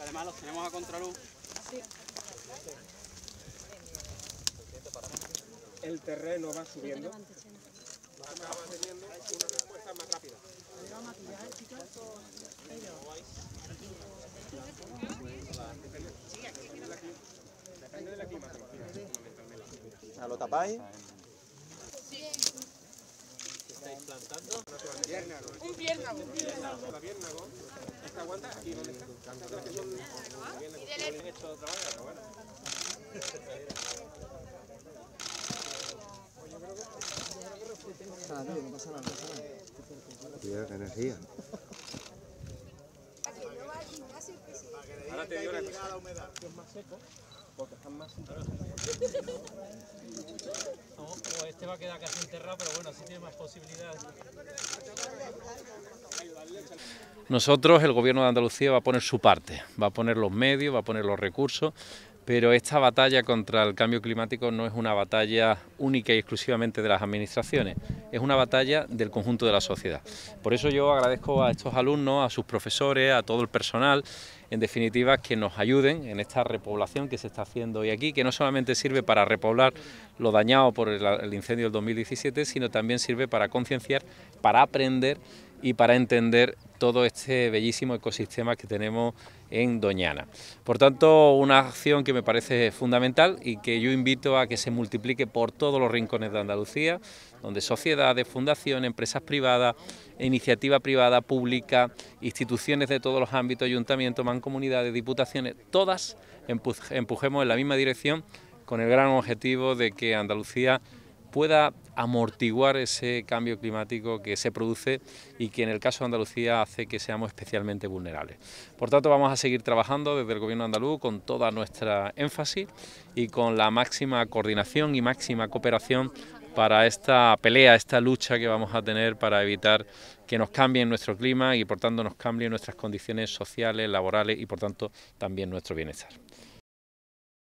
Además los tenemos a contraluz. El terreno va subiendo. Acaba teniendo una respuesta más rápida. Depende de la climatología, fundamentalmente. ¿A lo tapáis? Un piérnago. La piérnago. ¿Esta aguanta? ¿Aquí dónde está? Que bien hecho de otra manera, bueno. Cuidado, qué energía. Ahora te digo una cosa. la humedad. Es más seco porque están más O este va a quedar casi enterrado, pero bueno, así tiene más posibilidades. Nosotros, el Gobierno de Andalucía, va a poner su parte, va a poner los medios, va a poner los recursos, pero esta batalla contra el cambio climático no es una batalla única y exclusivamente de las administraciones, es una batalla del conjunto de la sociedad. Por eso yo agradezco a estos alumnos, a sus profesores, a todo el personal, en definitiva, que nos ayuden en esta repoblación que se está haciendo hoy aquí, que no solamente sirve para repoblar lo dañado por el, incendio del 2017, sino también sirve para concienciar, para aprender y para entender todo este bellísimo ecosistema que tenemos en Doñana. Por tanto, una acción que me parece fundamental y que yo invito a que se multiplique por todos los rincones de Andalucía, donde sociedades, fundaciones, empresas privadas, iniciativa privada, pública, instituciones de todos los ámbitos, ayuntamientos, mancomunidades, diputaciones, todas empujemos en la misma dirección con el gran objetivo de que Andalucía pueda amortiguar ese cambio climático que se produce y que en el caso de Andalucía hace que seamos especialmente vulnerables. Por tanto, vamos a seguir trabajando desde el Gobierno andaluz con toda nuestra énfasis y con la máxima coordinación y máxima cooperación para esta pelea, esta lucha que vamos a tener para evitar que nos cambie nuestro clima y por tanto nos cambien nuestras condiciones sociales, laborales y por tanto también nuestro bienestar.